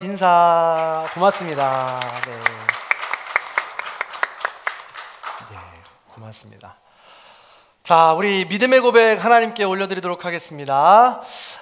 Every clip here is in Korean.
인사 고맙습니다. 네. 네, 고맙습니다. 자, 우리 믿음의 고백 하나님께 올려드리도록 하겠습니다.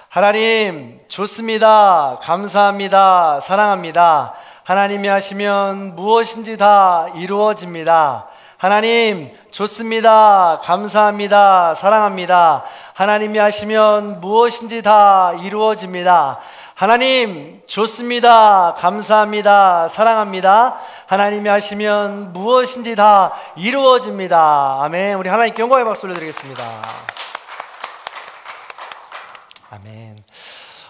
하나님, 좋습니다. 감사합니다. 사랑합니다. 하나님이 하시면 무엇인지 다 이루어집니다. 하나님, 좋습니다. 감사합니다. 사랑합니다. 하나님이 하시면 무엇인지 다 이루어집니다. 하나님, 좋습니다. 감사합니다. 사랑합니다. 하나님이 하시면 무엇인지 다 이루어집니다. 아멘. 우리 하나님께 영광의 박수 올려드리겠습니다. 아멘.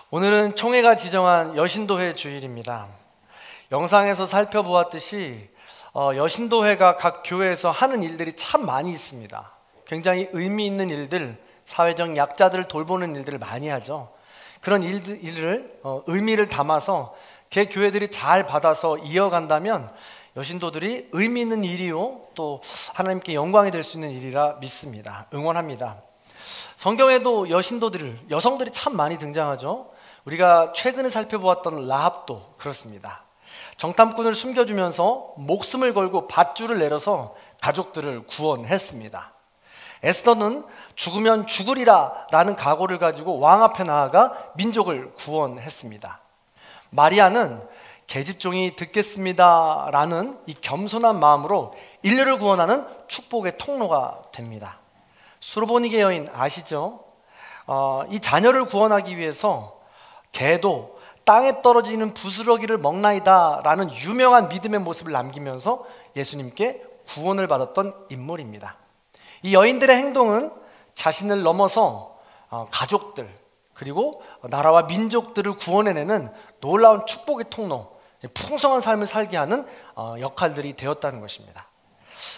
오늘은 총회가 지정한 여신도회 주일입니다. 영상에서 살펴보았듯이 어, 여신도회가 각 교회에서 하는 일들이 참 많이 있습니다. 굉장히 의미 있는 일들, 사회적 약자들을 돌보는 일들을 많이 하죠. 그런 일을 어, 의미를 담아서 개 교회들이 잘 받아서 이어간다면 여신도들이 의미 있는 일이요 또 하나님께 영광이 될 수 있는 일이라 믿습니다. 응원합니다. 성경에도 여신도들 여성들이 참 많이 등장하죠. 우리가 최근에 살펴보았던 라합도 그렇습니다. 정탐꾼을 숨겨주면서 목숨을 걸고 밧줄을 내려서 가족들을 구원했습니다. 에스더는 죽으면 죽으리라 라는 각오를 가지고 왕 앞에 나아가 민족을 구원했습니다. 마리아는 계집종이 듣겠습니다 라는 이 겸손한 마음으로 인류를 구원하는 축복의 통로가 됩니다. 수로보니게 여인 아시죠? 어, 이 자녀를 구원하기 위해서 개도 땅에 떨어지는 부스러기를 먹나이다 라는 유명한 믿음의 모습을 남기면서 예수님께 구원을 받았던 인물입니다. 이 여인들의 행동은 자신을 넘어서 어, 가족들 그리고 나라와 민족들을 구원해내는 놀라운 축복의 통로, 풍성한 삶을 살게 하는 어, 역할들이 되었다는 것입니다.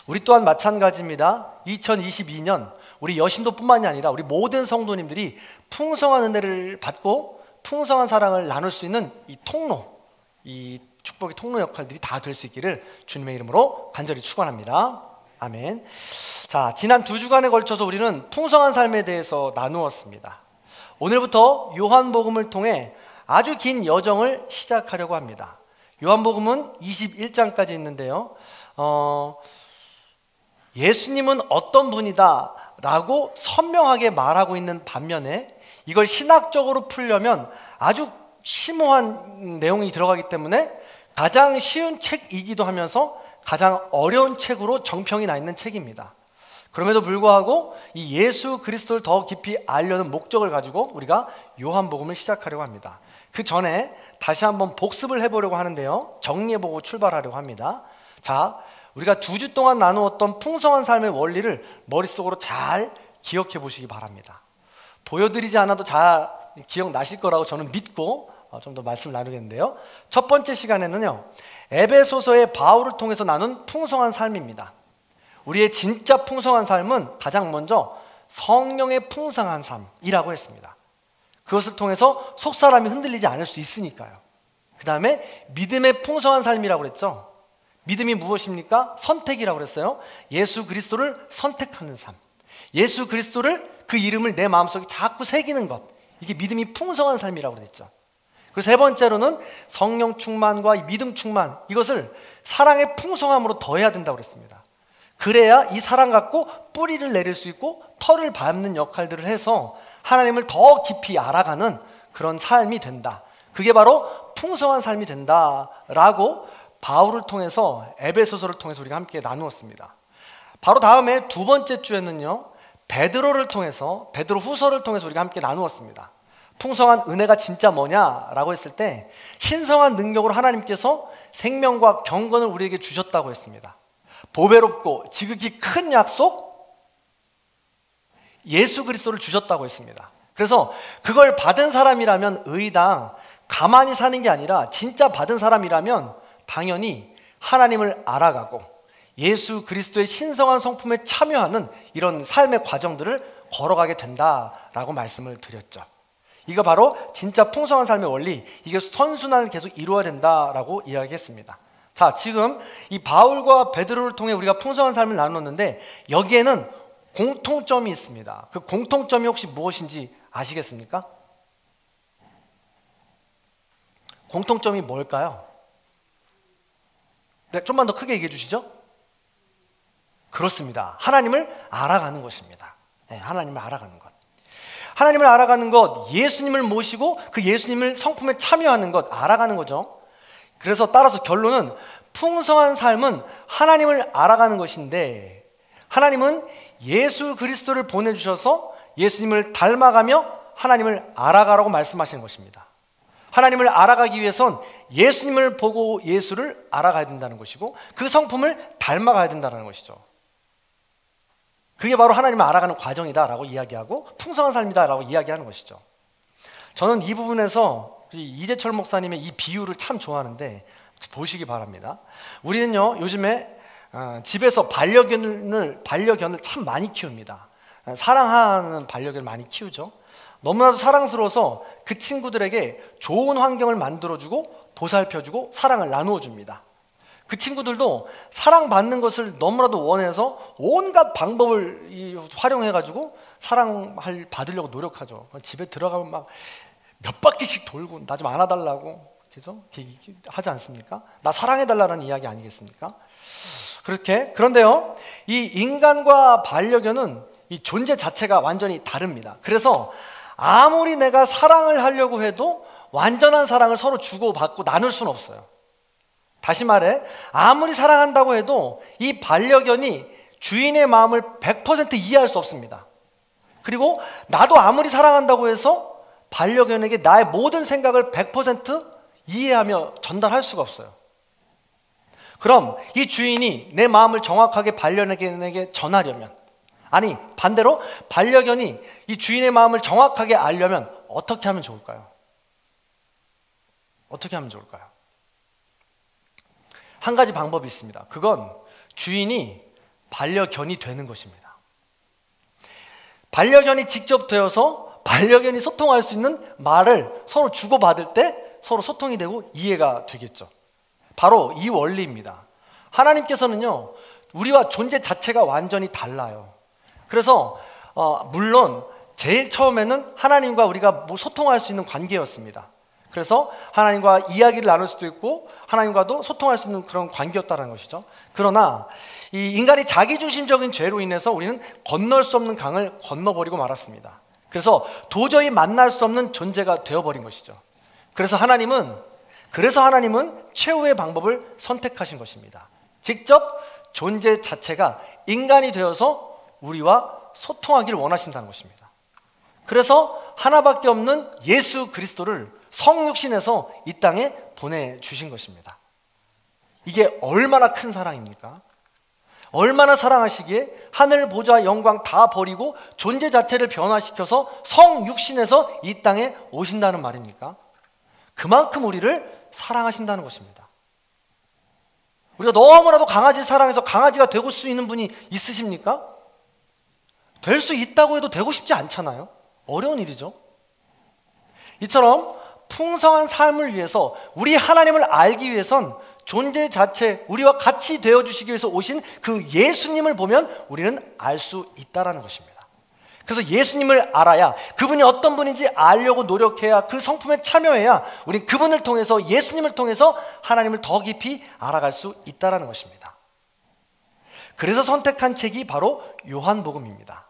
우리 또한 마찬가지입니다. 2022년 우리 여신도뿐만이 아니라 우리 모든 성도님들이 풍성한 은혜를 받고 풍성한 사랑을 나눌 수 있는 이 통로, 이 축복의 통로 역할들이 다 될 수 있기를 주님의 이름으로 간절히 축원합니다. 아멘. 자, 지난 두 주간에 걸쳐서 우리는 풍성한 삶에 대해서 나누었습니다. 오늘부터 요한복음을 통해 아주 긴 여정을 시작하려고 합니다. 요한복음은 21장까지 있는데요. 어, 예수님은 어떤 분이다 라고 선명하게 말하고 있는 반면에 이걸 신학적으로 풀려면 아주 심오한 내용이 들어가기 때문에 가장 쉬운 책이기도 하면서 가장 어려운 책으로 정평이 나 있는 책입니다. 그럼에도 불구하고 이 예수 그리스도를 더 깊이 알려는 목적을 가지고 우리가 요한복음을 시작하려고 합니다. 그 전에 다시 한번 복습을 해보려고 하는데요. 정리해보고 출발하려고 합니다. 자, 우리가 두 주 동안 나누었던 풍성한 삶의 원리를 머릿속으로 잘 기억해 보시기 바랍니다. 보여드리지 않아도 잘 기억나실 거라고 저는 믿고 어, 좀더 말씀을 나누겠는데요. 첫 번째 시간에는요. 에베소서의 바울을 통해서 나눈 풍성한 삶입니다. 우리의 진짜 풍성한 삶은 가장 먼저 성령의 풍성한 삶이라고 했습니다. 그것을 통해서 속 사람이 흔들리지 않을 수 있으니까요. 그 다음에 믿음의 풍성한 삶이라고 그랬죠. 믿음이 무엇입니까? 선택이라고 그랬어요. 예수 그리스도를 선택하는 삶. 예수 그리스도를 그 이름을 내 마음속에 자꾸 새기는 것. 이게 믿음이 풍성한 삶이라고 그랬죠. 그리고 세 번째로는 성령 충만과 믿음 충만 이것을 사랑의 풍성함으로 더해야 된다고 그랬습니다. 그래야 이 사랑 갖고 뿌리를 내릴 수 있고 털을 밟는 역할들을 해서 하나님을 더 깊이 알아가는 그런 삶이 된다. 그게 바로 풍성한 삶이 된다라고 바울을 통해서 에베소서를 통해서 우리가 함께 나누었습니다. 바로 다음에 두 번째 주에는요. 베드로를 통해서 베드로 후서를 통해서 우리가 함께 나누었습니다. 풍성한 은혜가 진짜 뭐냐라고 했을 때 신성한 능력으로 하나님께서 생명과 경건을 우리에게 주셨다고 했습니다. 보배롭고 지극히 큰 약속 예수 그리스도를 주셨다고 했습니다. 그래서 그걸 받은 사람이라면 의당 가만히 사는 게 아니라 진짜 받은 사람이라면 당연히 하나님을 알아가고 예수 그리스도의 신성한 성품에 참여하는 이런 삶의 과정들을 걸어가게 된다라고 말씀을 드렸죠. 이거 바로 진짜 풍성한 삶의 원리, 이게 선순환을 계속 이루어야 된다라고 이야기했습니다. 자, 지금 이 바울과 베드로를 통해 우리가 풍성한 삶을 나눴는데 여기에는 공통점이 있습니다. 그 공통점이 혹시 무엇인지 아시겠습니까? 공통점이 뭘까요? 네, 좀만 더 크게 얘기해 주시죠. 그렇습니다. 하나님을 알아가는 것입니다. 네, 하나님을 알아가는 것. 하나님을 알아가는 것, 예수님을 모시고 그 예수님을 성품에 참여하는 것, 알아가는 거죠. 그래서 따라서 결론은 풍성한 삶은 하나님을 알아가는 것인데 하나님은 예수 그리스도를 보내주셔서 예수님을 닮아가며 하나님을 알아가라고 말씀하시는 것입니다. 하나님을 알아가기 위해선 예수님을 보고 예수를 알아가야 된다는 것이고 그 성품을 닮아가야 된다는 것이죠. 그게 바로 하나님을 알아가는 과정이다라고 이야기하고 풍성한 삶이다라고 이야기하는 것이죠. 저는 이 부분에서 이재철 목사님의 이 비유를 참 좋아하는데 보시기 바랍니다. 우리는요 요즘에 어, 집에서 반려견을 반려견을 참 많이 키웁니다. 사랑하는 반려견을 많이 키우죠. 너무나도 사랑스러워서 그 친구들에게 좋은 환경을 만들어주고 보살펴주고 사랑을 나누어 줍니다. 그 친구들도 사랑받는 것을 너무나도 원해서 온갖 방법을 활용해가지고 사랑을 받으려고 노력하죠. 집에 들어가면 막 몇 바퀴씩 돌고 나 좀 안아달라고 그래서 하지 않습니까? 나 사랑해달라는 이야기 아니겠습니까? 그렇게 그런데요, 이 인간과 반려견은 이 존재 자체가 완전히 다릅니다. 그래서 아무리 내가 사랑을 하려고 해도 완전한 사랑을 서로 주고받고 나눌 수는 없어요. 다시 말해, 아무리 사랑한다고 해도 이 반려견이 주인의 마음을 100% 이해할 수 없습니다. 그리고 나도 아무리 사랑한다고 해서 반려견에게 나의 모든 생각을 100% 이해하며 전달할 수가 없어요. 그럼 이 주인이 내 마음을 정확하게 반려견에게 전하려면 아니 반대로 반려견이 이 주인의 마음을 정확하게 알려면 어떻게 하면 좋을까요? 어떻게 하면 좋을까요? 한 가지 방법이 있습니다. 그건 주인이 반려견이 되는 것입니다. 반려견이 직접 되어서 반려견이 소통할 수 있는 말을 서로 주고받을 때 서로 소통이 되고 이해가 되겠죠. 바로 이 원리입니다. 하나님께서는요, 우리와 존재 자체가 완전히 달라요. 그래서 어, 물론 제일 처음에는 하나님과 우리가 뭐 소통할 수 있는 관계였습니다. 그래서 하나님과 이야기를 나눌 수도 있고 하나님과도 소통할 수 있는 그런 관계였다는 것이죠. 그러나 이 인간이 자기중심적인 죄로 인해서 우리는 건널 수 없는 강을 건너버리고 말았습니다. 그래서 도저히 만날 수 없는 존재가 되어버린 것이죠. 그래서 하나님은 그래서 하나님은 최후의 방법을 선택하신 것입니다. 직접 존재 자체가 인간이 되어서 우리와 소통하기를 원하신다는 것입니다. 그래서 하나밖에 없는 예수 그리스도를 성육신에서 이 땅에 보내주신 것입니다. 이게 얼마나 큰 사랑입니까? 얼마나 사랑하시기에 하늘 보좌 영광 다 버리고 존재 자체를 변화시켜서 성육신에서 이 땅에 오신다는 말입니까? 그만큼 우리를 사랑하신다는 것입니다. 우리가 너무나도 강아지를 사랑해서 강아지가 되고 수 있는 분이 있으십니까? 될 수 있다고 해도 되고 싶지 않잖아요. 어려운 일이죠. 이처럼 풍성한 삶을 위해서 우리 하나님을 알기 위해선 존재 자체 우리와 같이 되어 주시기 위해서 오신 그 예수님을 보면 우리는 알 수 있다라는 것입니다. 그래서 예수님을 알아야 그분이 어떤 분인지 알려고 노력해야 그 성품에 참여해야 우리 그분을 통해서 예수님을 통해서 하나님을 더 깊이 알아갈 수 있다라는 것입니다. 그래서 선택한 책이 바로 요한복음입니다.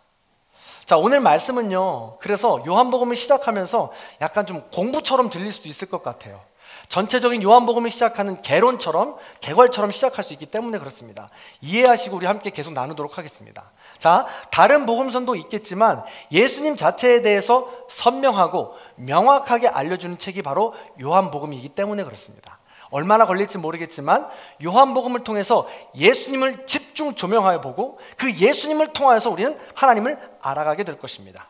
자, 오늘 말씀은요. 그래서 요한복음을 시작하면서 약간 좀 공부처럼 들릴 수도 있을 것 같아요. 전체적인 요한복음을 시작하는 개론처럼 개괄처럼 시작할 수 있기 때문에 그렇습니다. 이해하시고 우리 함께 계속 나누도록 하겠습니다. 자, 다른 복음선도 있겠지만 예수님 자체에 대해서 선명하고 명확하게 알려주는 책이 바로 요한복음이기 때문에 그렇습니다. 얼마나 걸릴지 모르겠지만 요한복음을 통해서 예수님을 집중 조명하여 보고 그 예수님을 통하여서 우리는 하나님을 알아가게 될 것입니다.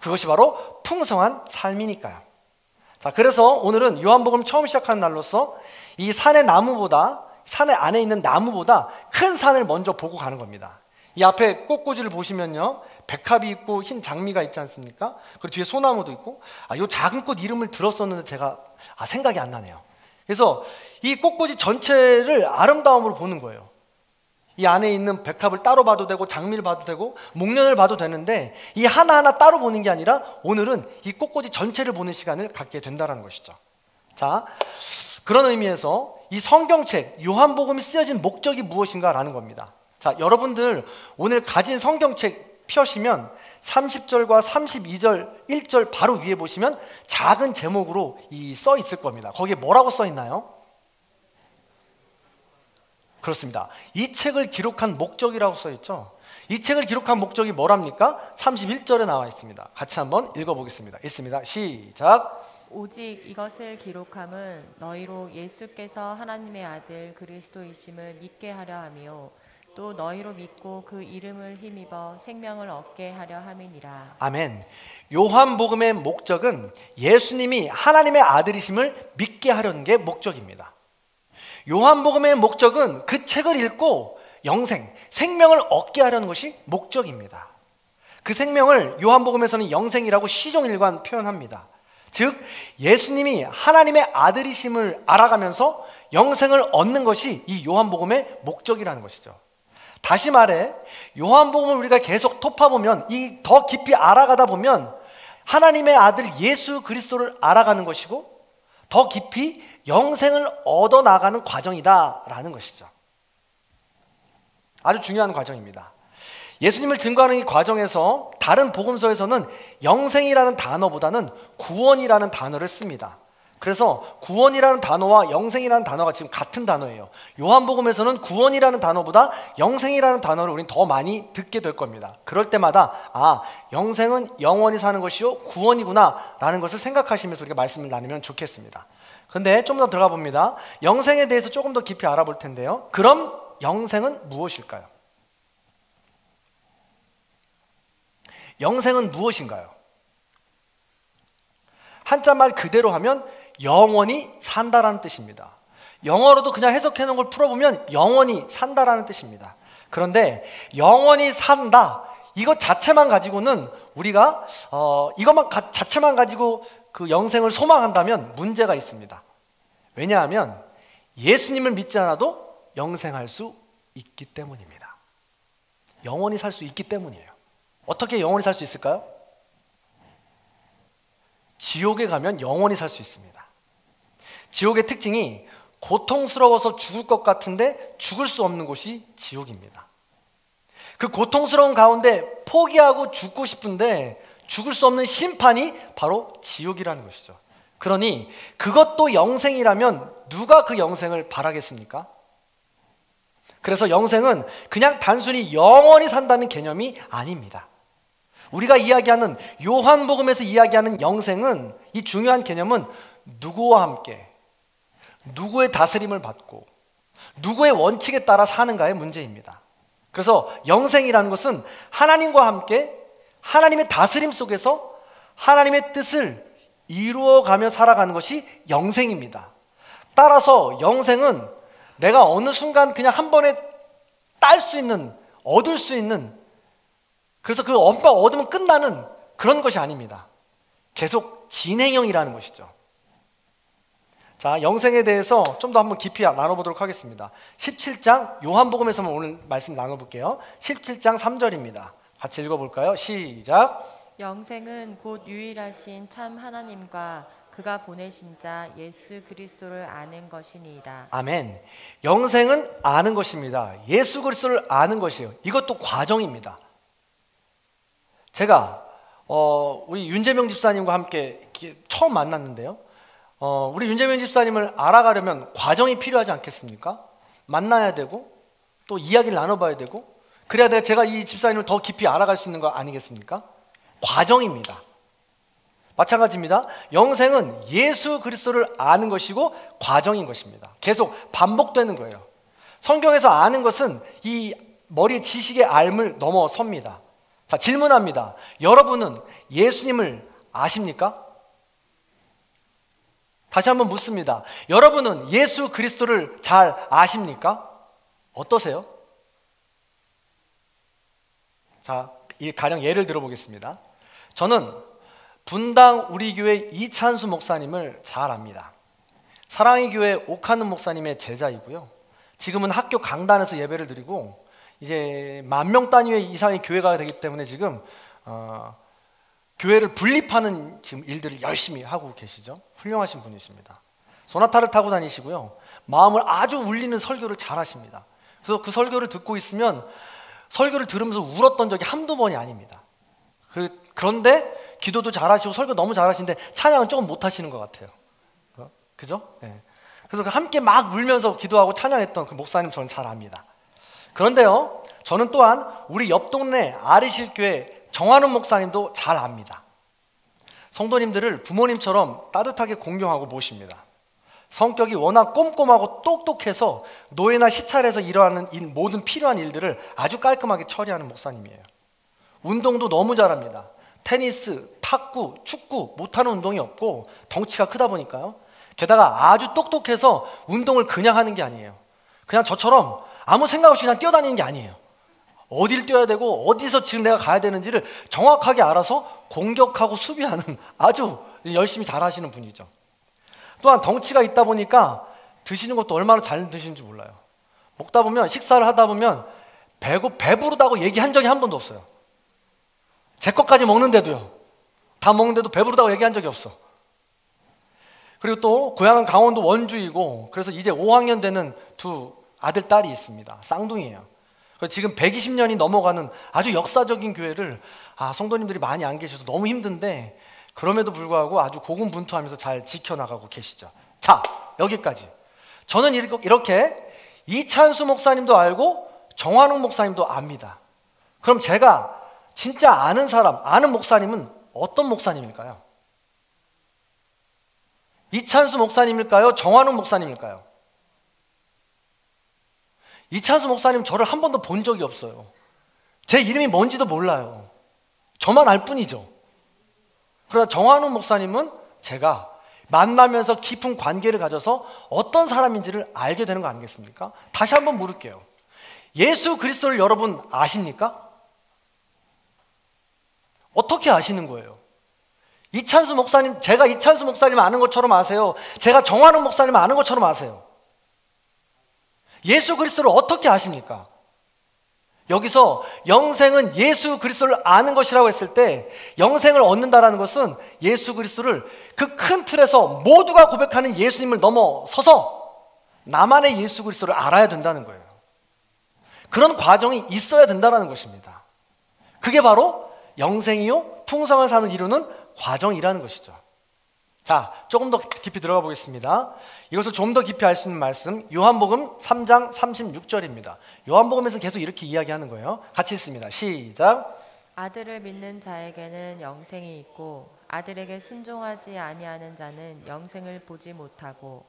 그것이 바로 풍성한 삶이니까요. 자, 그래서 오늘은 요한복음 처음 시작하는 날로서 이 산의 나무보다 산의 안에 있는 나무보다 큰 산을 먼저 보고 가는 겁니다. 이 앞에 꽃꽂이를 보시면요. 백합이 있고 흰 장미가 있지 않습니까? 그리고 뒤에 소나무도 있고 아, 요 작은 꽃 이름을 들었었는데 제가 아, 생각이 안 나네요. 그래서 이 꽃꽂이 전체를 아름다움으로 보는 거예요. 이 안에 있는 백합을 따로 봐도 되고 장미를 봐도 되고 목련을 봐도 되는데 이 하나하나 따로 보는 게 아니라 오늘은 이 꽃꽂이 전체를 보는 시간을 갖게 된다는 것이죠. 자, 그런 의미에서 이 성경책 요한복음이 쓰여진 목적이 무엇인가라는 겁니다. 자, 여러분들 오늘 가진 성경책 펴시면 30절과 32절, 1절 바로 위에 보시면 작은 제목으로 이 써 있을 겁니다. 거기에 뭐라고 써 있나요? 그렇습니다. 이 책을 기록한 목적이라고 써 있죠. 이 책을 기록한 목적이 뭐랍니까? 31절에 나와 있습니다. 같이 한번 읽어보겠습니다. 있습니다. 시작. 오직 이것을 기록함은 너희로 예수께서 하나님의 아들 그리스도이심을 믿게 하려 함이요 또 너희로 믿고 그 이름을 힘입어 생명을 얻게 하려 함이니라. 아멘. 요한복음의 목적은 예수님이 하나님의 아들이심을 믿게 하려는 게 목적입니다. 요한복음의 목적은 그 책을 읽고 영생, 생명을 얻게 하려는 것이 목적입니다. 그 생명을 요한복음에서는 영생이라고 시종일관 표현합니다. 즉 예수님이 하나님의 아들이심을 알아가면서 영생을 얻는 것이 이 요한복음의 목적이라는 것이죠. 다시 말해 요한복음을 우리가 계속 토파 보면 이 더 깊이 알아가다 보면 하나님의 아들 예수 그리스도를 알아가는 것이고 더 깊이 영생을 얻어 나가는 과정이다라는 것이죠. 아주 중요한 과정입니다. 예수님을 증거하는 이 과정에서 다른 복음서에서는 영생이라는 단어보다는 구원이라는 단어를 씁니다. 그래서 구원이라는 단어와 영생이라는 단어가 지금 같은 단어예요. 요한복음에서는 구원이라는 단어보다 영생이라는 단어를 우리는 더 많이 듣게 될 겁니다. 그럴 때마다 아, 영생은 영원히 사는 것이요 구원이구나라는 것을 생각하시면서 우리가 말씀을 나누면 좋겠습니다. 근데 좀 더 들어가 봅니다. 영생에 대해서 조금 더 깊이 알아볼 텐데요. 그럼 영생은 무엇일까요? 영생은 무엇인가요? 한자 말 그대로 하면 영원히 산다라는 뜻입니다. 영어로도 그냥 해석해 놓은 걸 풀어보면 영원히 산다라는 뜻입니다. 그런데 영원히 산다 이것 자체만 가지고는 우리가 어, 이것만 가, 자체만 가지고 그 영생을 소망한다면 문제가 있습니다. 왜냐하면 예수님을 믿지 않아도 영생할 수 있기 때문입니다. 영원히 살 수 있기 때문이에요. 어떻게 영원히 살 수 있을까요? 지옥에 가면 영원히 살 수 있습니다. 지옥의 특징이 고통스러워서 죽을 것 같은데 죽을 수 없는 곳이 지옥입니다. 그 고통스러운 가운데 포기하고 죽고 싶은데 죽을 수 없는 심판이 바로 지옥이라는 것이죠. 그러니 그것도 영생이라면 누가 그 영생을 바라겠습니까? 그래서 영생은 그냥 단순히 영원히 산다는 개념이 아닙니다. 우리가 이야기하는 요한복음에서 이야기하는 영생은 이 중요한 개념은 누구와 함께 누구의 다스림을 받고 누구의 원칙에 따라 사는가의 문제입니다. 그래서 영생이라는 것은 하나님과 함께 하나님의 다스림 속에서 하나님의 뜻을 이루어가며 살아가는 것이 영생입니다. 따라서 영생은 내가 어느 순간 그냥 한 번에 딸 수 있는, 얻을 수 있는, 그래서 그 엄빠 얻으면 끝나는 그런 것이 아닙니다. 계속 진행형이라는 것이죠. 자, 영생에 대해서 좀 더 한번 깊이 나눠보도록 하겠습니다. 17장 요한복음에서만 오늘 말씀 나눠볼게요. 17장 3절입니다. 같이 읽어볼까요? 시작. 영생은 곧 유일하신 참 하나님과 그가 보내신 자 예수 그리스도를 아는 것이니이다. 아멘. 영생은 아는 것입니다. 예수 그리스도를 아는 것이에요. 이것도 과정입니다. 제가 어, 우리 윤재명 집사님과 함께 처음 만났는데요. 어, 우리 윤재명 집사님을 알아가려면 과정이 필요하지 않겠습니까? 만나야 되고 또 이야기를 나눠봐야 되고 그래야 제가 이 집사님을 더 깊이 알아갈 수 있는 거 아니겠습니까? 과정입니다. 마찬가지입니다. 영생은 예수 그리스도를 아는 것이고 과정인 것입니다. 계속 반복되는 거예요. 성경에서 아는 것은 이 머리 지식의 알을 넘어섭니다. 자, 질문합니다. 여러분은 예수님을 아십니까? 다시 한번 묻습니다. 여러분은 예수 그리스도를 잘 아십니까? 어떠세요? 자, 이 가령 예를 들어보겠습니다. 저는 분당 우리 교회 이찬수 목사님을 잘 압니다. 사랑의 교회 옥하는 목사님의 제자이고요. 지금은 학교 강단에서 예배를 드리고 이제 만 명 단위의 이상의 교회가 되기 때문에 지금 어, 교회를 분립하는 지금 일들을 열심히 하고 계시죠. 훌륭하신 분이십니다. 소나타를 타고 다니시고요. 마음을 아주 울리는 설교를 잘 하십니다. 그래서 그 설교를 듣고 있으면 설교를 들으면서 울었던 적이 한두 번이 아닙니다. 그, 그런데 기도도 잘 하시고 설교 너무 잘 하시는데 찬양은 조금 못 하시는 것 같아요. 어? 그죠? 네. 그래서 함께 막 울면서 기도하고 찬양했던 그 목사님 저는 잘 압니다. 그런데요, 저는 또한 우리 옆 동네 아리실교회 정한훈 목사님도 잘 압니다. 성도님들을 부모님처럼 따뜻하게 공경하고 모십니다. 성격이 워낙 꼼꼼하고 똑똑해서 노예나 시찰에서 일어나는 모든 필요한 일들을 아주 깔끔하게 처리하는 목사님이에요. 운동도 너무 잘합니다. 테니스, 탁구, 축구 못하는 운동이 없고 덩치가 크다 보니까요. 게다가 아주 똑똑해서 운동을 그냥 하는 게 아니에요. 그냥 저처럼 아무 생각 없이 그냥 뛰어다니는 게 아니에요. 어딜 뛰어야 되고 어디서 지금 내가 가야 되는지를 정확하게 알아서 공격하고 수비하는 아주 열심히 잘하시는 분이죠. 또한 덩치가 있다 보니까 드시는 것도 얼마나 잘 드시는지 몰라요. 먹다 보면 식사를 하다 보면 배고 배부르다고 얘기한 적이 한 번도 없어요. 제 것까지 먹는데도요. 다 먹는데도 배부르다고 얘기한 적이 없어. 그리고 또 고향은 강원도 원주이고 그래서 이제 5학년 되는 두 아들 딸이 있습니다. 쌍둥이에요. 지금 120년이 넘어가는 아주 역사적인 교회를 아, 성도님들이 많이 안 계셔서 너무 힘든데 그럼에도 불구하고 아주 고군분투하면서 잘 지켜나가고 계시죠. 자, 여기까지. 저는 이렇게 이찬수 목사님도 알고 정환웅 목사님도 압니다. 그럼 제가 진짜 아는 사람, 아는 목사님은 어떤 목사님일까요? 이찬수 목사님일까요? 정환웅 목사님일까요? 이찬수 목사님 저를 한 번도 본 적이 없어요. 제 이름이 뭔지도 몰라요. 저만 알 뿐이죠. 그러나 정한우 목사님은 제가 만나면서 깊은 관계를 가져서 어떤 사람인지를 알게 되는 거 아니겠습니까? 다시 한번 물을게요. 예수 그리스도를 여러분 아십니까? 어떻게 아시는 거예요? 이찬수 목사님, 제가 이찬수 목사님 아는 것처럼 아세요? 제가 정한우 목사님 아는 것처럼 아세요? 예수 그리스도를 어떻게 아십니까? 여기서 영생은 예수 그리스도를 아는 것이라고 했을 때 영생을 얻는다라는 것은 예수 그리스도를 그 큰 틀에서 모두가 고백하는 예수님을 넘어서서 나만의 예수 그리스도를 알아야 된다는 거예요. 그런 과정이 있어야 된다는 것입니다. 그게 바로 영생이요 풍성한 삶을 이루는 과정이라는 것이죠. 자, 조금 더 깊이 들어가 보겠습니다. 이것을 좀 더 깊이 알 수 있는 말씀 요한복음 3장 36절입니다. 요한복음에서 계속 이렇게 이야기하는 거예요. 같이 있습니다. 시작. 아들을 믿는 자에게는 영생이 있고 아들에게 순종하지 아니하는 자는 영생을 보지 못하고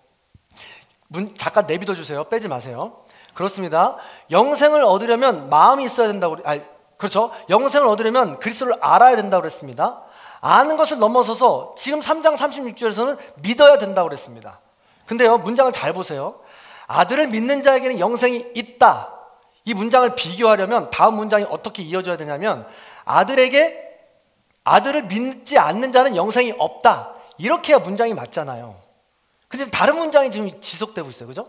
문 잠깐 내비둬 주세요. 빼지 마세요. 그렇습니다. 영생을 얻으려면 마음이 있어야 된다고 아 그렇죠. 영생을 얻으려면 그리스도를 알아야 된다고 그랬습니다. 아는 것을 넘어서서 지금 3장 36절에서는 믿어야 된다고 그랬습니다. 근데요, 문장을 잘 보세요. 아들을 믿는 자에게는 영생이 있다. 이 문장을 비교하려면 다음 문장이 어떻게 이어져야 되냐면 아들에게 아들을 믿지 않는 자는 영생이 없다. 이렇게 해야 문장이 맞잖아요. 근데 다른 문장이 지금 지속되고 있어요. 그죠?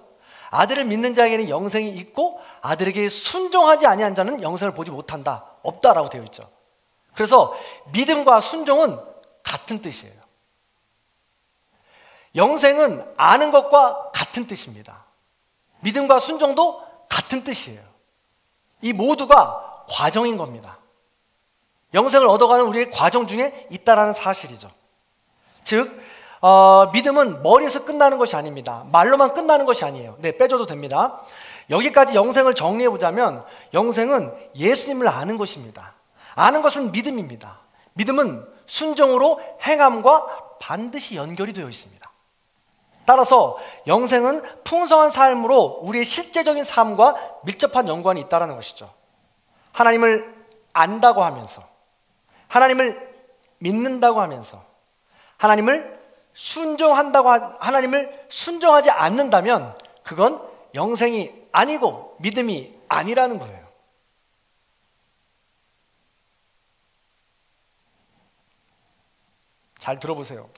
아들을 믿는 자에게는 영생이 있고 아들에게 순종하지 아니한 자는 영생을 보지 못한다. 없다라고 되어 있죠. 그래서 믿음과 순종은 같은 뜻이에요. 영생은 아는 것과 같은 뜻입니다. 믿음과 순종도 같은 뜻이에요. 이 모두가 과정인 겁니다. 영생을 얻어가는 우리의 과정 중에 있다라는 사실이죠. 즉, 어, 믿음은 머리에서 끝나는 것이 아닙니다. 말로만 끝나는 것이 아니에요. 네, 빼줘도 됩니다. 여기까지 영생을 정리해 보자면 영생은 예수님을 아는 것입니다. 아는 것은 믿음입니다. 믿음은 순종으로 행함과 반드시 연결이 되어 있습니다. 따라서 영생은 풍성한 삶으로 우리의 실제적인 삶과 밀접한 연관이 있다는 것이죠. 하나님을 안다고 하면서, 하나님을 믿는다고 하면서, 하나님을 순종한다고 하나님을 순종하지 않는다면 그건 영생이 아니고 믿음이 아니라는 거예요. 잘 들어보세요.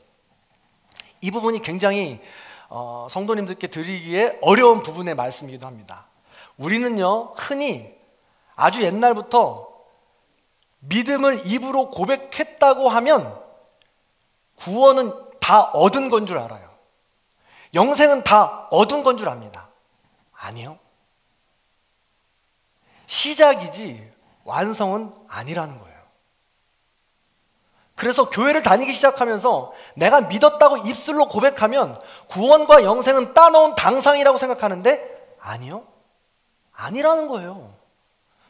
이 부분이 굉장히 어, 성도님들께 드리기에 어려운 부분의 말씀이기도 합니다. 우리는요, 흔히 아주 옛날부터 믿음을 입으로 고백했다고 하면 구원은 다 얻은 건 줄 알아요. 영생은 다 얻은 건 줄 압니다. 아니요. 시작이지 완성은 아니라는 거예요. 그래서 교회를 다니기 시작하면서 내가 믿었다고 입술로 고백하면 구원과 영생은 따놓은 당상이라고 생각하는데 아니요. 아니라는 거예요.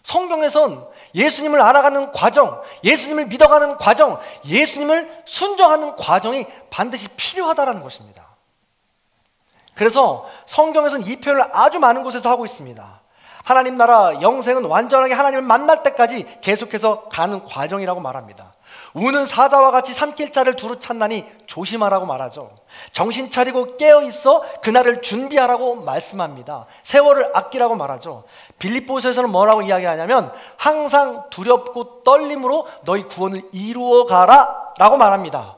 성경에선 예수님을 알아가는 과정, 예수님을 믿어가는 과정, 예수님을 순종하는 과정이 반드시 필요하다는 것입니다. 그래서 성경에서는 이 표현을 아주 많은 곳에서 하고 있습니다. 하나님 나라 영생은 완전하게 하나님을 만날 때까지 계속해서 가는 과정이라고 말합니다. 우는 사자와 같이 산길자를 두루 찾나니 조심하라고 말하죠. 정신 차리고 깨어 있어 그날을 준비하라고 말씀합니다. 세월을 아끼라고 말하죠. 빌립보서에서는 뭐라고 이야기하냐면 항상 두렵고 떨림으로 너희 구원을 이루어 가라라고 말합니다.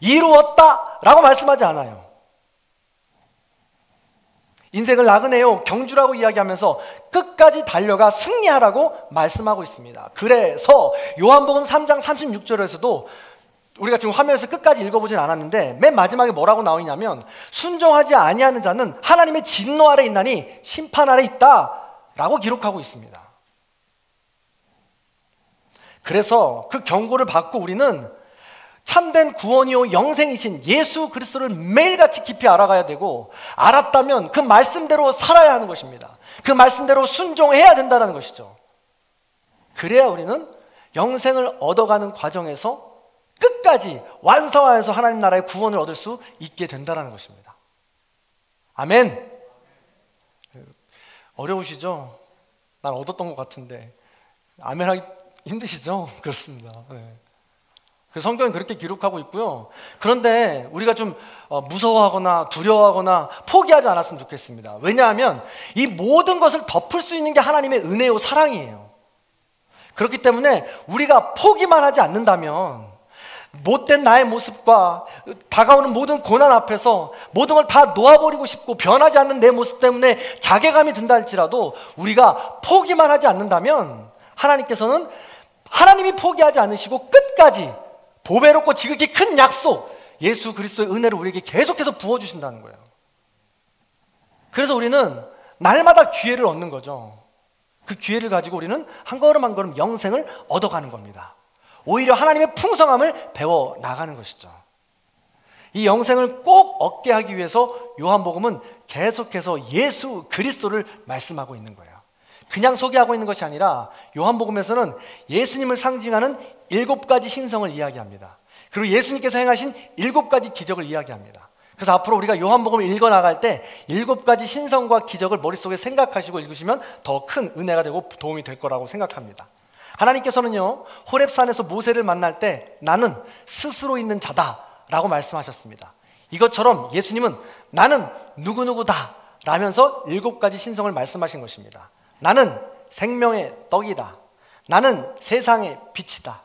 이루었다라고 말씀하지 않아요. 인생을 나그네요 경주라고 이야기하면서 끝까지 달려가 승리하라고 말씀하고 있습니다. 그래서 요한복음 3장 36절에서도 우리가 지금 화면에서 끝까지 읽어보진 않았는데 맨 마지막에 뭐라고 나오냐면 순종하지 아니하는 자는 하나님의 진노 아래 있나니 심판 아래 있다라고 기록하고 있습니다. 그래서 그 경고를 받고 우리는 참된 구원이요 영생이신 예수 그리스도를 매일같이 깊이 알아가야 되고 알았다면 그 말씀대로 살아야 하는 것입니다. 그 말씀대로 순종해야 된다는 것이죠. 그래야 우리는 영생을 얻어가는 과정에서 끝까지 완성하여서 하나님 나라의 구원을 얻을 수 있게 된다는 것입니다. 아멘. 어려우시죠? 난 얻었던 것 같은데 아멘 하기 힘드시죠? 그렇습니다. 네. 그 성경은 그렇게 기록하고 있고요. 그런데 우리가 좀 어, 무서워하거나 두려워하거나 포기하지 않았으면 좋겠습니다. 왜냐하면 이 모든 것을 덮을 수 있는 게 하나님의 은혜요 사랑이에요. 그렇기 때문에 우리가 포기만 하지 않는다면 못된 나의 모습과 다가오는 모든 고난 앞에서 모든 걸 다 놓아버리고 싶고 변하지 않는 내 모습 때문에 자괴감이 든다 할지라도 우리가 포기만 하지 않는다면 하나님께서는 하나님이 포기하지 않으시고 끝까지 보배롭고 지극히 큰 약속, 예수 그리스도의 은혜를 우리에게 계속해서 부어주신다는 거예요. 그래서 우리는 날마다 기회를 얻는 거죠. 그 기회를 가지고 우리는 한 걸음 한 걸음 영생을 얻어가는 겁니다. 오히려 하나님의 풍성함을 배워 나가는 것이죠. 이 영생을 꼭 얻게 하기 위해서 요한복음은 계속해서 예수 그리스도를 말씀하고 있는 거예요. 그냥 소개하고 있는 것이 아니라 요한복음에서는 예수님을 상징하는 일곱 가지 신성을 이야기합니다. 그리고 예수님께서 행하신 일곱 가지 기적을 이야기합니다. 그래서 앞으로 우리가 요한복음을 읽어 나갈 때 일곱 가지 신성과 기적을 머릿속에 생각하시고 읽으시면 더 큰 은혜가 되고 도움이 될 거라고 생각합니다. 하나님께서는요, 호렙산에서 모세를 만날 때 나는 스스로 있는 자다라고 말씀하셨습니다. 이것처럼 예수님은 나는 누구누구다 라면서 일곱 가지 신성을 말씀하신 것입니다. 나는 생명의 떡이다. 나는 세상의 빛이다.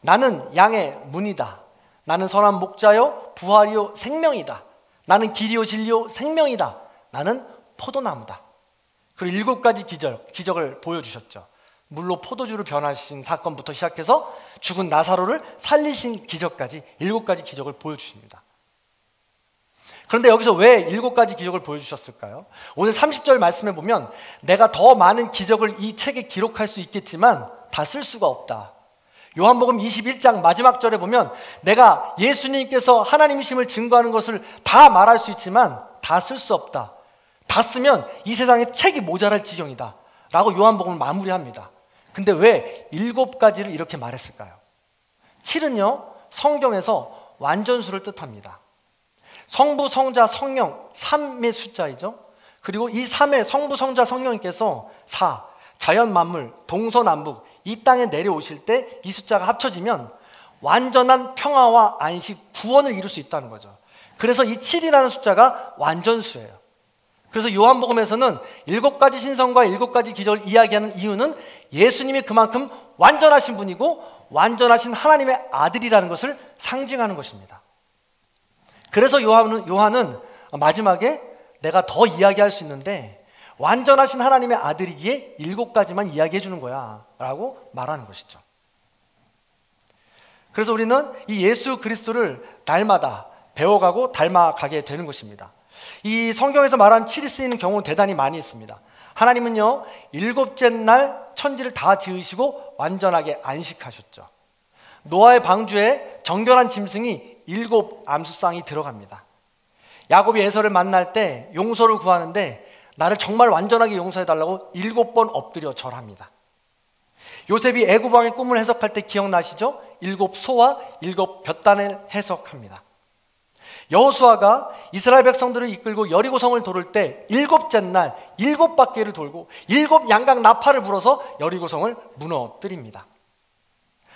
나는 양의 문이다. 나는 선한 목자요 부활이요 생명이다. 나는 길이요 진리요 생명이다. 나는 포도나무다. 그리고 일곱 가지 기적, 기적을 보여주셨죠. 물로 포도주를 변하신 사건부터 시작해서 죽은 나사로를 살리신 기적까지 일곱 가지 기적을 보여주십니다. 그런데 여기서 왜 일곱 가지 기적을 보여주셨을까요? 오늘 30절 말씀에 보면 내가 더 많은 기적을 이 책에 기록할 수 있겠지만 다 쓸 수가 없다. 요한복음 21장 마지막 절에 보면 내가 예수님께서 하나님이심을 증거하는 것을 다 말할 수 있지만 다 쓸 수 없다. 다 쓰면 이 세상에 책이 모자랄 지경이다. 라고 요한복음을 마무리합니다. 근데 왜 일곱 가지를 이렇게 말했을까요? 7은요, 성경에서 완전수를 뜻합니다. 성부, 성자, 성령, 3의 숫자이죠. 그리고 이 3의 성부, 성자, 성령님께서 4, 자연 만물, 동서남북, 이 땅에 내려오실 때 이 숫자가 합쳐지면 완전한 평화와 안식, 구원을 이룰 수 있다는 거죠. 그래서 이 7이라는 숫자가 완전수예요. 그래서 요한복음에서는 일곱 가지 신성과 일곱 가지 기적을 이야기하는 이유는 예수님이 그만큼 완전하신 분이고 완전하신 하나님의 아들이라는 것을 상징하는 것입니다. 그래서 요한은, 요한은 마지막에 내가 더 이야기할 수 있는데 완전하신 하나님의 아들이기에 일곱 가지만 이야기해 주는 거야 라고 말하는 것이죠. 그래서 우리는 이 예수 그리스도를 날마다 배워가고 닮아가게 되는 것입니다. 이 성경에서 말한 7이 쓰이는 경우는 대단히 많이 있습니다. 하나님은요, 일곱째 날 천지를 다 지으시고 완전하게 안식하셨죠. 노아의 방주에 정결한 짐승이 일곱 암수쌍이 들어갑니다. 야곱이 에서를 만날 때 용서를 구하는데 나를 정말 완전하게 용서해 달라고 일곱 번 엎드려 절합니다. 요셉이 애굽왕의 꿈을 해석할 때 기억나시죠? 일곱 소와 일곱 볕단을 해석합니다. 여호수아가 이스라엘 백성들을 이끌고 여리고성을 돌을 때 일곱째 날 일곱 바퀴를 돌고 일곱 양각 나팔을 불어서 여리고성을 무너뜨립니다.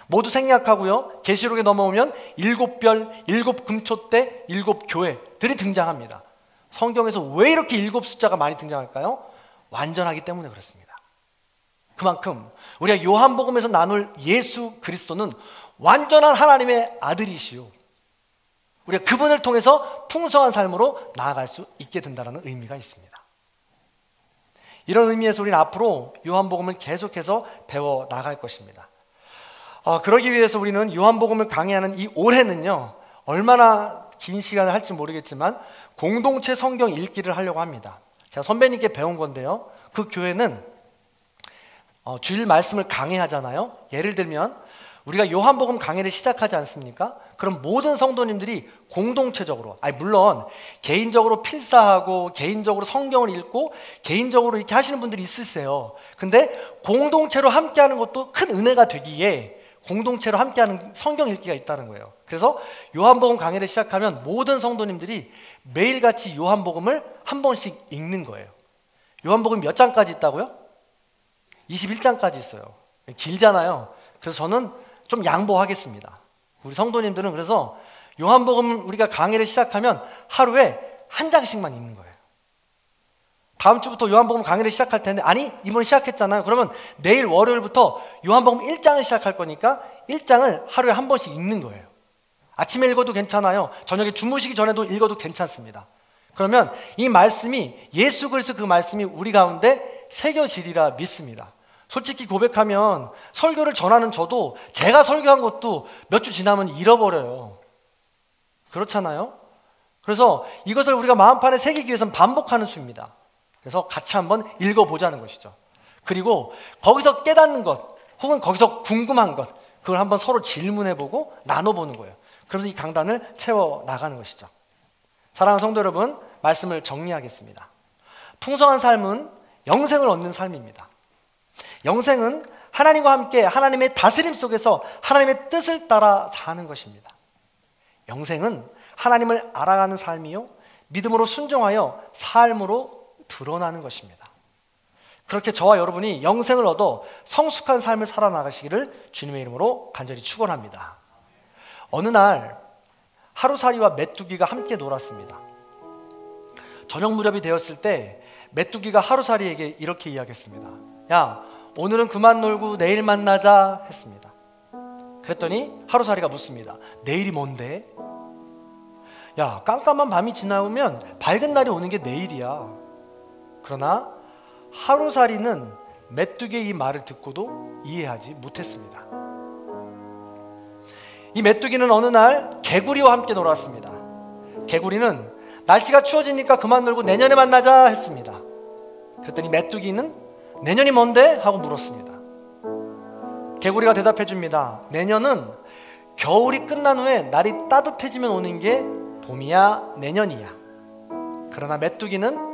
모두 생략하고요. 계시록에 넘어오면 일곱 별, 일곱 금초대, 일곱 교회들이 등장합니다. 성경에서 왜 이렇게 일곱 숫자가 많이 등장할까요? 완전하기 때문에 그렇습니다. 그만큼 우리가 요한복음에서 나눌 예수 그리스도는 완전한 하나님의 아들이시요. 우리가 그분을 통해서 풍성한 삶으로 나아갈 수 있게 된다는 의미가 있습니다. 이런 의미에서 우리는 앞으로 요한복음을 계속해서 배워 나갈 것입니다. 어, 그러기 위해서 우리는 요한복음을 강의하는 이 올해는요, 얼마나 긴 시간을 할지 모르겠지만, 공동체 성경 읽기를 하려고 합니다. 제가 선배님께 배운 건데요. 그 교회는 어, 주일 말씀을 강의하잖아요. 예를 들면, 우리가 요한복음 강의를 시작하지 않습니까? 그럼 모든 성도님들이 공동체적으로, 아니 물론 개인적으로 필사하고 개인적으로 성경을 읽고 개인적으로 이렇게 하시는 분들이 있으세요. 근데 공동체로 함께하는 것도 큰 은혜가 되기에 공동체로 함께하는 성경 읽기가 있다는 거예요. 그래서 요한복음 강의를 시작하면 모든 성도님들이 매일같이 요한복음을 한 번씩 읽는 거예요. 요한복음 몇 장까지 있다고요? 21장까지 있어요. 길잖아요. 그래서 저는 좀 양보하겠습니다. 우리 성도님들은 그래서 요한복음 우리가 강의를 시작하면 하루에 한 장씩만 읽는 거예요. 다음 주부터 요한복음 강의를 시작할 텐데 아니 이번 시작했잖아요. 그러면 내일 월요일부터 요한복음 1장을 시작할 거니까 1장을 하루에 한 번씩 읽는 거예요. 아침에 읽어도 괜찮아요. 저녁에 주무시기 전에도 읽어도 괜찮습니다. 그러면 이 말씀이 예수 그리스도 그 말씀이 우리 가운데 새겨지리라 믿습니다. 솔직히 고백하면 설교를 전하는 저도 제가 설교한 것도 몇 주 지나면 잃어버려요. 그렇잖아요? 그래서 이것을 우리가 마음판에 새기기 위해서는 반복하는 수입니다. 그래서 같이 한번 읽어보자는 것이죠. 그리고 거기서 깨닫는 것, 혹은 거기서 궁금한 것, 그걸 한번 서로 질문해보고 나눠보는 거예요. 그래서 이 강단을 채워 나가는 것이죠. 사랑하는 성도 여러분, 말씀을 정리하겠습니다. 풍성한 삶은 영생을 얻는 삶입니다. 영생은 하나님과 함께 하나님의 다스림 속에서 하나님의 뜻을 따라 사는 것입니다. 영생은 하나님을 알아가는 삶이요, 믿음으로 순종하여 삶으로 드러나는 것입니다. 그렇게 저와 여러분이 영생을 얻어 성숙한 삶을 살아나가시기를 주님의 이름으로 간절히 축원합니다. 어느 날 하루살이와 메뚜기가 함께 놀았습니다. 저녁 무렵이 되었을 때 메뚜기가 하루살이에게 이렇게 이야기했습니다. 야, 오늘은 그만 놀고 내일 만나자 했습니다. 그랬더니 하루살이가 묻습니다. 내일이 뭔데? 야, 깜깜한 밤이 지나오면 밝은 날이 오는 게 내일이야. 그러나 하루살이는 메뚜기의 이 말을 듣고도 이해하지 못했습니다. 이 메뚜기는 어느 날 개구리와 함께 놀았습니다. 개구리는 날씨가 추워지니까 그만 놀고 내년에 만나자 했습니다. 그랬더니 메뚜기는 내년이 뭔데? 하고 물었습니다. 개구리가 대답해 줍니다. 내년은 겨울이 끝난 후에 날이 따뜻해지면 오는 게 봄이야, 내년이야. 그러나 메뚜기는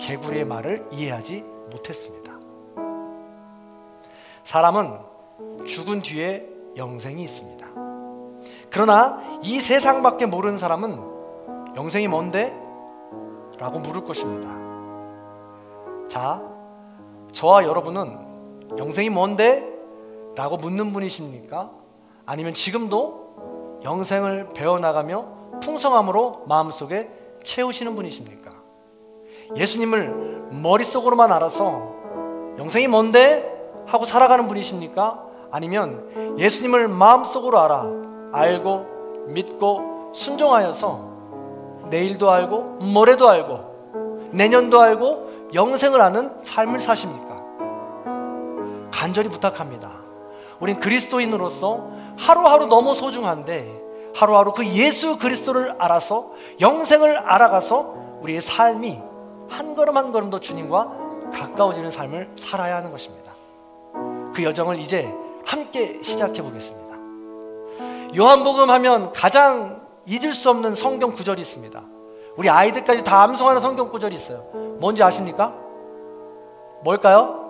개구리의 말을 이해하지 못했습니다. 사람은 죽은 뒤에 영생이 있습니다. 그러나 이 세상밖에 모르는 사람은 영생이 뭔데? 라고 물을 것입니다. 자, 저와 여러분은 영생이 뭔데? 라고 묻는 분이십니까? 아니면 지금도 영생을 배워나가며 풍성함으로 마음속에 채우시는 분이십니까? 예수님을 머릿속으로만 알아서 영생이 뭔데? 하고 살아가는 분이십니까? 아니면 예수님을 마음속으로 알아 알고 믿고 순종하여서 내일도 알고 모레도 알고 내년도 알고 영생을 아는 삶을 사십니까? 간절히 부탁합니다. 우린 그리스도인으로서 하루하루 너무 소중한데 하루하루 그 예수 그리스도를 알아서 영생을 알아가서 우리의 삶이 한 걸음 한 걸음 더 주님과 가까워지는 삶을 살아야 하는 것입니다. 그 여정을 이제 함께 시작해 보겠습니다. 요한복음 하면 가장 잊을 수 없는 성경 구절이 있습니다. 우리 아이들까지 다 암송하는 성경 구절이 있어요. 뭔지 아십니까? 뭘까요?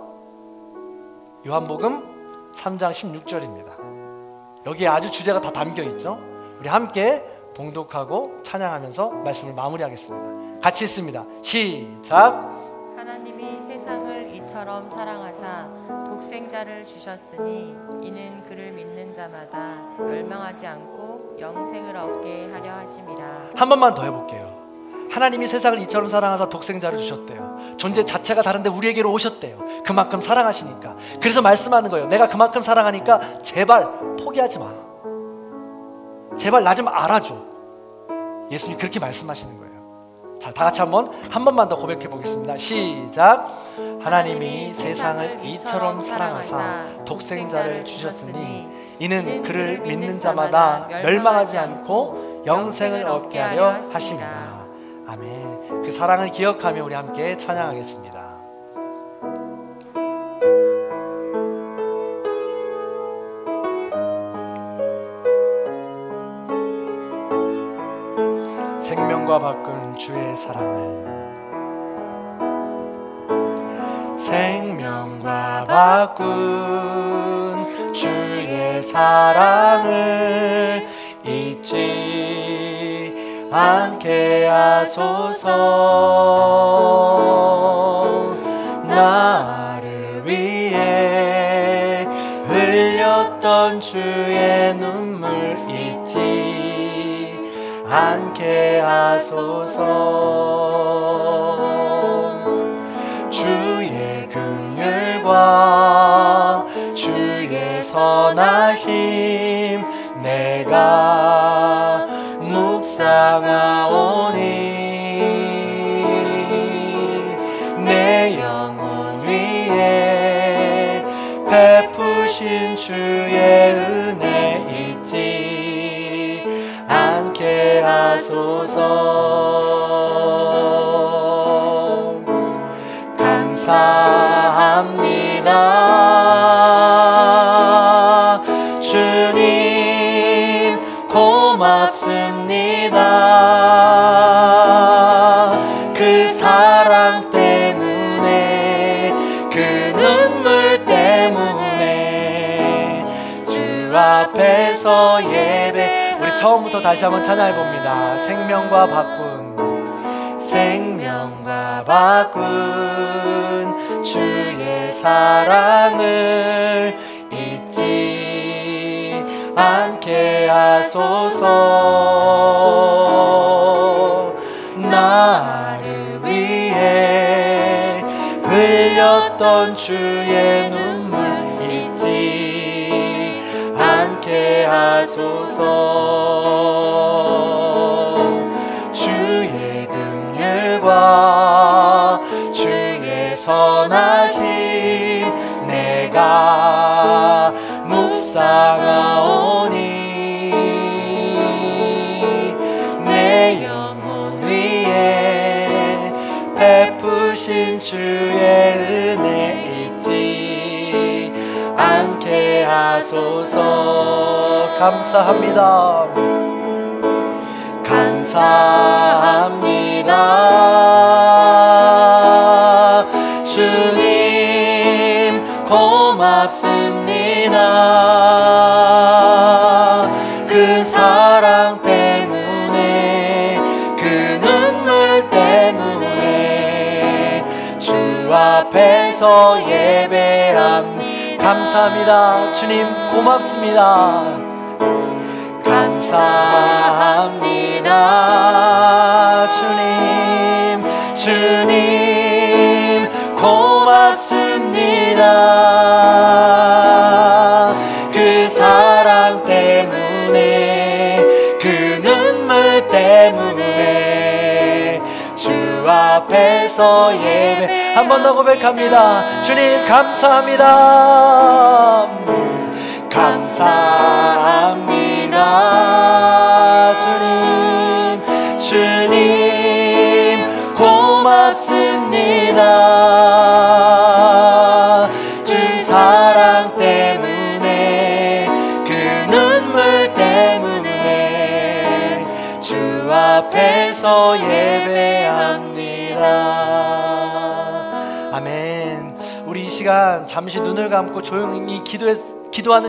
요한복음 3장 16절입니다. 여기에 아주 주제가 다 담겨 있죠. 우리 함께 봉독하고 찬양하면서 말씀을 마무리하겠습니다. 같이 읽습니다. 시작. 하나님이 세상을 이처럼 사랑하사 독생자를 주셨으니 이는 그를 믿는 자마다 멸망하지 않고 영생을 얻게 하려 하심이라. 한 번만 더 해볼게요. 하나님이 세상을 이처럼 사랑하사 독생자를 주셨대요. 존재 자체가 다른데 우리에게로 오셨대요. 그만큼 사랑하시니까. 그래서 말씀하는 거예요. 내가 그만큼 사랑하니까 제발 포기하지 마. 제발 나 좀 알아줘. 예수님 그렇게 말씀하시는 거예요. 자, 다 같이 한번 한 번만 더 고백해 보겠습니다. 시작. 하나님이 세상을 이처럼 사랑하사 독생자를 주셨으니 이는 그를 믿는 자마다 멸망하지 않고 영생을 얻게 하려 하심이라. 아멘. 그 사랑을 기억하며 우리 함께 찬양하겠습니다. 생명과 바꾼 주의 사랑을. 생명과 바꾼 주의 사랑을 잊지 않게 하소서 않게 하소서. 주의 긍휼과 주의 선하 다시 한번 찬양해 봅니다. 생명과 바꾼 생명과 바꾼 주의 사랑을 잊지 않게 하소서. 나를 위해 흘렸던 주의 눈물 잊지 않게 하소서 묵상하오니 내 영혼 위에 베푸신 주의 은혜 잊지 않게 하소서. 감사합니다. 감사합니다. 주님 고맙습니다 주 앞에서 예배합니다. 감사합니다. 주님 고맙습니다. 감사합니다. 주님 주님 고맙습니다. 그그 예배 한 번 더 고백합니다 주님 감사합니다 감사합니다 주님 주님 왔습니다. 주 사랑 때문에 그 눈물 때문에 주 앞에서 예배합니다. 아멘. 우리 이 시간 잠시 눈을 감고 조용히 기도했, 기도하는